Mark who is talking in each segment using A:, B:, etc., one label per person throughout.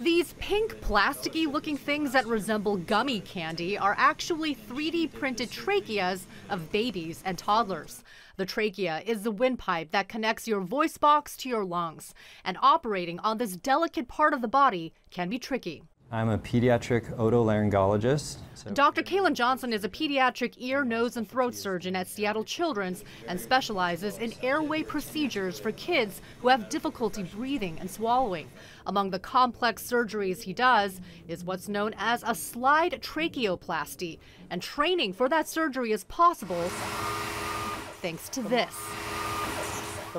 A: These pink, plasticky looking things that resemble gummy candy are actually 3D printed tracheas of babies and toddlers. The trachea is the windpipe that connects your voice box to your lungs, and operating on this delicate part of the body can be tricky.
B: I'm a pediatric otolaryngologist.
A: So Dr. Kaalan Johnson is a pediatric ear, nose, and throat surgeon at Seattle Children's and specializes in airway procedures for kids who have difficulty breathing and swallowing. Among the complex surgeries he does is what's known as a slide tracheoplasty, and training for that surgery is possible thanks to this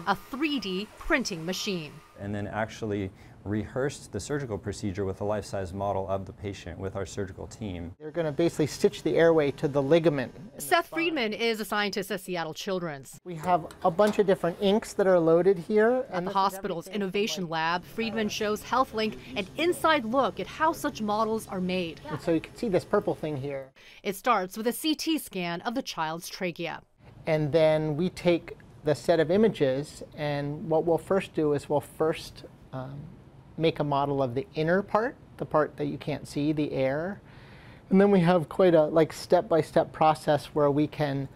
A: a 3D printing machine.
B: And then actually rehearsed the surgical procedure with a life-size model of the patient with our surgical team.
C: They're going to basically stitch the airway to the ligament.
A: Seth Friedman is a scientist at Seattle Children's.
C: We have a bunch of different inks that are loaded here.
A: At the hospital's innovation lab, Friedman shows HealthLink an inside look at how such models are made.
C: And so you can see this purple thing here.
A: It starts with a CT scan of the child's trachea.
C: And then we take the set of images and what we'll first do is we'll first um, make a model of the inner part, the part that you can't see, the air. And then we have quite a like step-by-step -step process where we can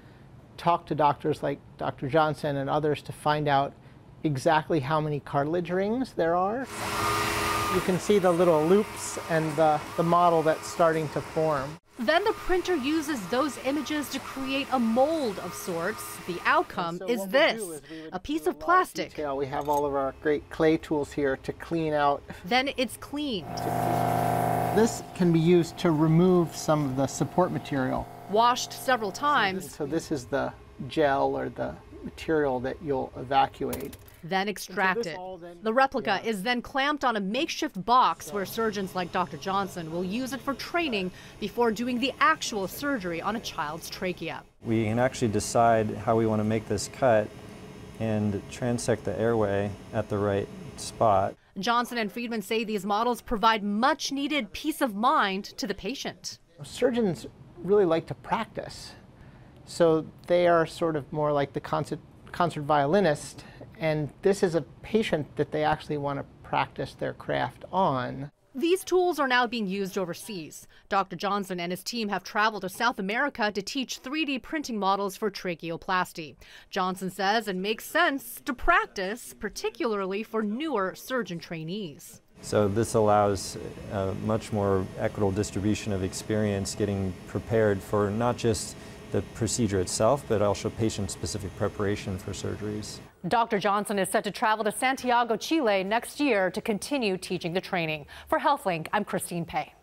C: talk to doctors like Dr. Johnson and others to find out exactly how many cartilage rings there are. You can see the little loops and the, the model that's starting to form.
A: Then the printer uses those images to create a mold of sorts. The outcome so is this, is a piece of plastic.
C: Detail. We have all of our great clay tools here to clean out.
A: Then it's cleaned.
C: This can be used to remove some of the support material.
A: Washed several times.
C: So this is the gel or the material that you'll evacuate
A: then extracted. the replica yeah. is then clamped on a makeshift box where surgeons like Dr. Johnson will use it for training before doing the actual surgery on a child's trachea.
B: We can actually decide how we want to make this cut and transect the airway at the right spot.
A: Johnson and Friedman say these models provide much needed peace of mind to the patient.
C: Surgeons really like to practice. So they are sort of more like the concert, concert violinist and this is a patient that they actually want to practice their craft on.
A: These tools are now being used overseas. Dr. Johnson and his team have traveled to South America to teach 3D printing models for tracheoplasty. Johnson says it makes sense to practice, particularly for newer surgeon trainees.
B: So this allows a much more equitable distribution of experience getting prepared for not just the procedure itself, but also patient-specific preparation for surgeries.
A: Dr. Johnson is set to travel to Santiago, Chile next year to continue teaching the training. For HealthLink, I'm Christine Pae.